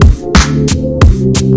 thank you